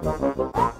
Ha ha ha ha ha!